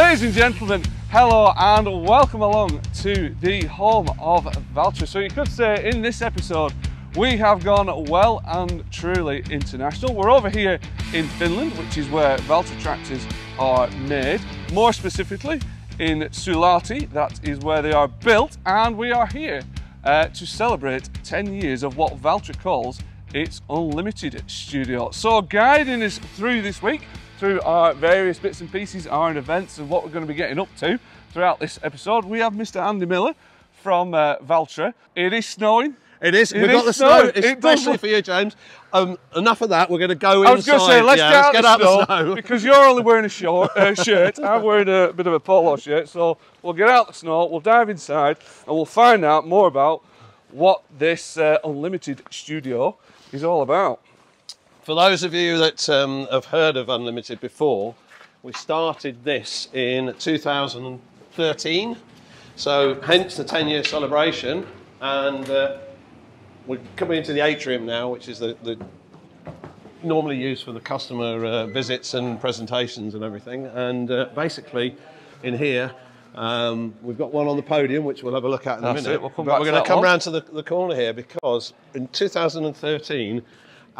Ladies and gentlemen, hello and welcome along to the home of Valtra. So you could say in this episode, we have gone well and truly international. We're over here in Finland, which is where Valtra tractors are made. More specifically, in Suolahti, that is where they are built, and we are here uh, to celebrate 10 years of what Valtra calls its Unlimited Studio. So guiding us through this week, through our various bits and pieces, our events and what we're going to be getting up to throughout this episode, we have Mr. Andy Miller from uh, Valtra. It is snowing. It is. It We've is got the snow. snow, especially for you, James. Um, enough of that. We're going to go inside. I was going to say, let's yeah, get, out, get the out snow, the snow. because you're only wearing a short uh, shirt. I'm wearing a bit of a polo shirt, so we'll get out the snow, we'll dive inside, and we'll find out more about what this uh, unlimited studio is all about. For those of you that um, have heard of Unlimited before, we started this in 2013. So, hence the 10 year celebration. And uh, we're coming into the atrium now, which is the, the normally used for the customer uh, visits and presentations and everything. And uh, basically, in here, um, we've got one on the podium, which we'll have a look at in That's a minute. we'll but we're going to come one. round to the, the corner here because in 2013,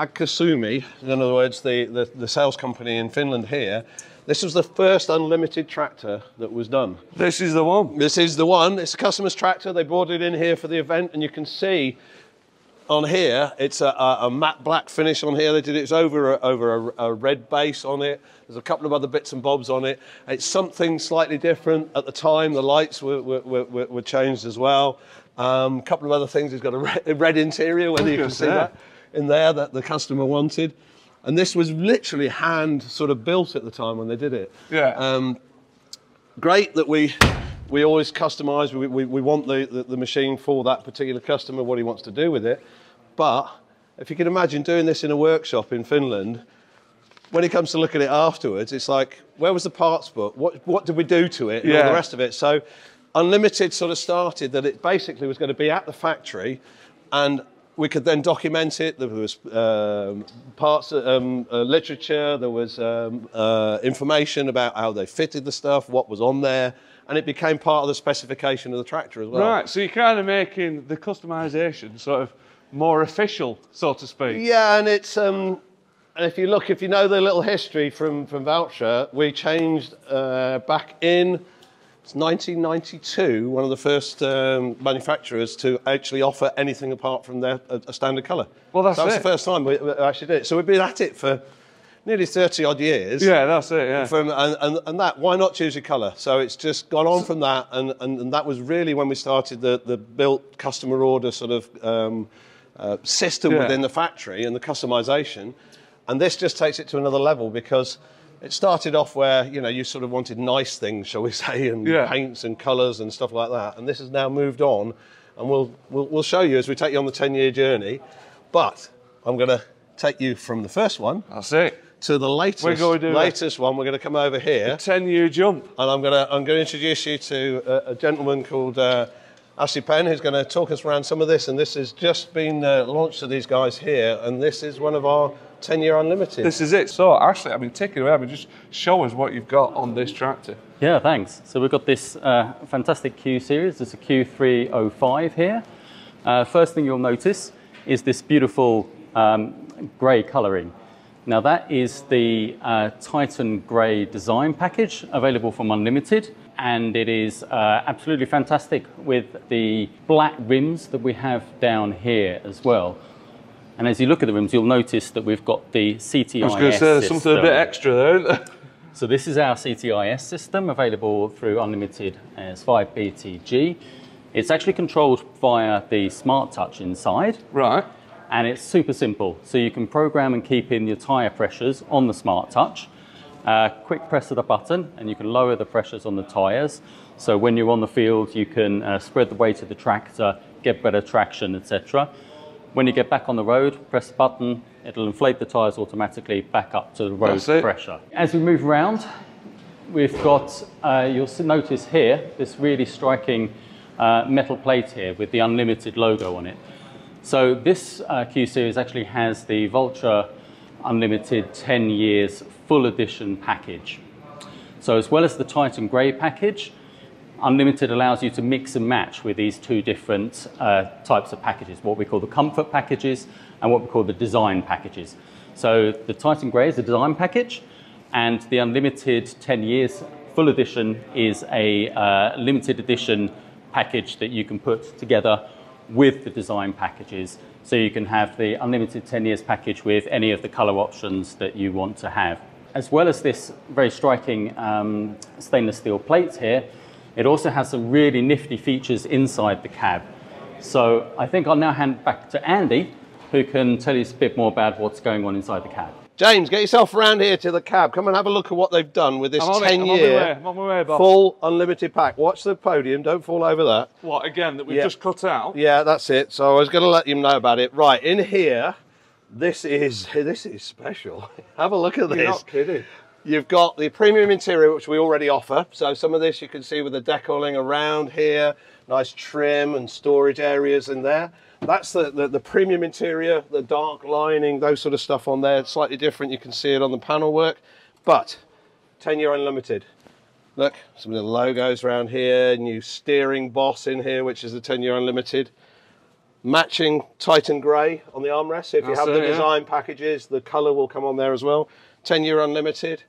AGCO Suomi, in other words, the, the, the sales company in Finland here, this was the first unlimited tractor that was done. This is the one. This is the one. It's a customer's tractor. They brought it in here for the event, and you can see on here it's a, a, a matte black finish on here. They did it it's over a, over a, a red base on it. There's a couple of other bits and bobs on it. It's something slightly different at the time. The lights were were, were, were changed as well. A um, couple of other things. It's got a red, red interior, whether you can see that in there that the customer wanted. And this was literally hand sort of built at the time when they did it. Yeah. Um, great that we we always customize we, we, we want the, the, the machine for that particular customer what he wants to do with it but if you can imagine doing this in a workshop in finland when it comes to looking at it afterwards it's like where was the parts book what, what did we do to it and all Yeah. the rest of it so unlimited sort of started that it basically was going to be at the factory and we could then document it. There was um, parts, um, uh, literature, there was um, uh, information about how they fitted the stuff, what was on there, and it became part of the specification of the tractor as well. Right, so you're kind of making the customization sort of more official, so to speak. Yeah, and it's um, and if you look, if you know the little history from from Valtra, we changed uh, back in. It's 1992, one of the first um, manufacturers to actually offer anything apart from their a, a standard colour. Well, that's that was it. the first time we, we actually did it. So we've been at it for nearly 30 odd years. Yeah, that's it, yeah. From, and, and, and that, why not choose your colour? So it's just gone on from that, and, and, and that was really when we started the, the built customer order sort of um, uh, system Yeah. within the factory and the customization. And this just takes it to another level because it started off where you know you sort of wanted nice things, shall we say, and Yeah. paints and colours and stuff like that. And this has now moved on, and we'll we'll, we'll show you as we take you on the ten year journey. But I'm going to take you from the first one That's it. to the latest We're gonna do that. latest one. We're going to come over here, 10 year jump. and I'm going to I'm going to introduce you to a, a gentleman called. Uh, Ashley Penn, who's going to talk us around some of this, and this has just been uh, launched to these guys here, and this is one of our 10-year unlimited. This is it. So, Ashley, I mean, take it away. I mean, just show us what you've got on this tractor. Yeah, thanks. So we've got this uh, fantastic Q series. It's a Q305 here. Uh, first thing you'll notice is this beautiful um, grey colouring. Now that is the uh, Titan Grey design package available from Unlimited and it is uh, absolutely fantastic with the black rims that we have down here as well. And as you look at the rooms, you'll notice that we've got the CTIS I was going to say there's something a bit extra there, isn't there? So this is our CTIS system available through Unlimited as 5BTG. It's actually controlled via the Smart Touch inside Right. and it's super simple. So you can program and keep in your tyre pressures on the Smart Touch. Uh, quick press of the button and you can lower the pressures on the tyres. So when you're on the field, you can uh, spread the weight of the tractor, get better traction, etc. When you get back on the road, press the button, it'll inflate the tyres automatically back up to the road pressure. As we move around, we've got, uh, you'll notice here, this really striking uh, metal plate here with the Unlimited logo on it. So this uh, Q series actually has the Valtra Unlimited 10 years full edition package. So as well as the Titan Grey package, Unlimited allows you to mix and match with these two different uh, types of packages, what we call the comfort packages and what we call the design packages. So the Titan Grey is a design package and the Unlimited 10 years full edition is a uh, limited edition package that you can put together with the design packages. So you can have the unlimited 10 years package with any of the color options that you want to have. As well as this very striking um, stainless steel plates here, it also has some really nifty features inside the cab. So I think I'll now hand back to Andy, who can tell you a bit more about what's going on inside the cab. James, get yourself around here to the cab. Come and have a look at what they've done with this 10 year full unlimited pack. Watch the podium, don't fall over that. What, again, that we've Yeah. just cut out? Yeah, that's it. So I was going to let you know about it. Right, in here, this is this is special. have a look at You're this. not kidding. You've got the premium interior, which we already offer. So some of this you can see with the decaling around here, nice trim and storage areas in there. That's the, the, the premium interior, the dark lining, those sort of stuff on there. It's slightly different. You can see it on the panel work. But 10 year unlimited. Look, some of the logos around here, new steering boss in here, which is the 10 year unlimited. Matching Titan Grey on the armrest. So if you That's have it, the yeah. design packages, the colour will come on there as well. 10 year unlimited.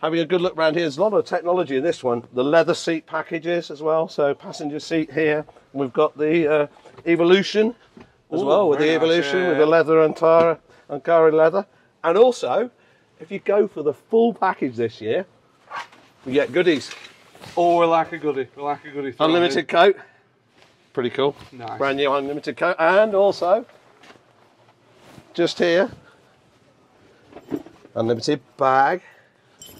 Having a good look around here, there's a lot of technology in this one. The leather seat packages as well. So passenger seat here. We've got the uh, Evolution as Ooh, well with the nice, Evolution yeah, with the leather Antara, Ankara leather. And also, if you go for the full package this year, you get goodies. Oh, we like a goodie. We like a goodie. Unlimited coat. Pretty cool. Nice. Brand new unlimited coat. And also, just here, unlimited bag.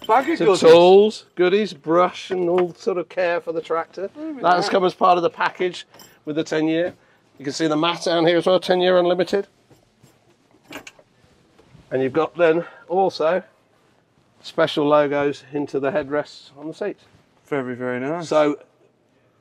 Bag of goodies. tools, goodies, brush, and all sort of care for the tractor. That has come as part of the package with the 10 year. You can see the mat down here as well, 10 year unlimited. And you've got then also special logos into the headrests on the seats. Very, very nice. So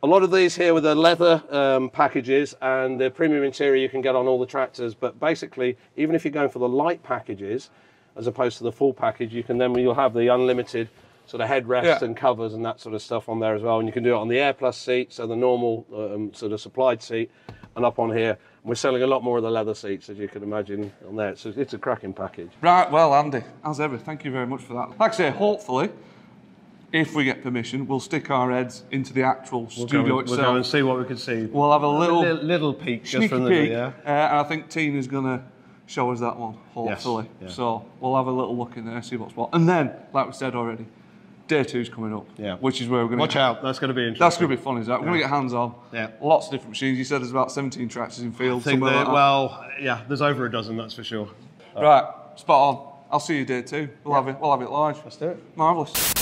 a lot of these here with the leather um, packages and the premium interior you can get on all the tractors. But basically, even if you're going for the light packages, as opposed to the full package, you can then you'll have the unlimited sort of headrest Yeah. and covers and that sort of stuff on there as well. And you can do it on the Air Plus seat, so the normal um, sort of supplied seat, and up on here. We're selling a lot more of the leather seats, as you can imagine on there. So it's a cracking package. Right, well, Andy, as ever, thank you very much for that. Like I say, hopefully, if we get permission, we'll stick our heads into the actual studio itself. We'll go And see what we can see. We'll have a little little peek just from the peek, yeah. uh, and I think Tina's gonna show us that one, hopefully. yeah. So we'll have a little look in there, see what's what, and then, like we said already, day two's coming up. Yeah. Which is where we're gonna Watch out, that's going to be interesting. That's gonna be fun, is that? We're gonna get hands on. Yeah. Lots of different machines. You said there's about 17 tractors in field. I think somewhere like well, yeah, there's over a dozen, that's for sure. Right, spot on. I'll see you day two. We'll have it. We'll have it live. Let's do it. Marvelous.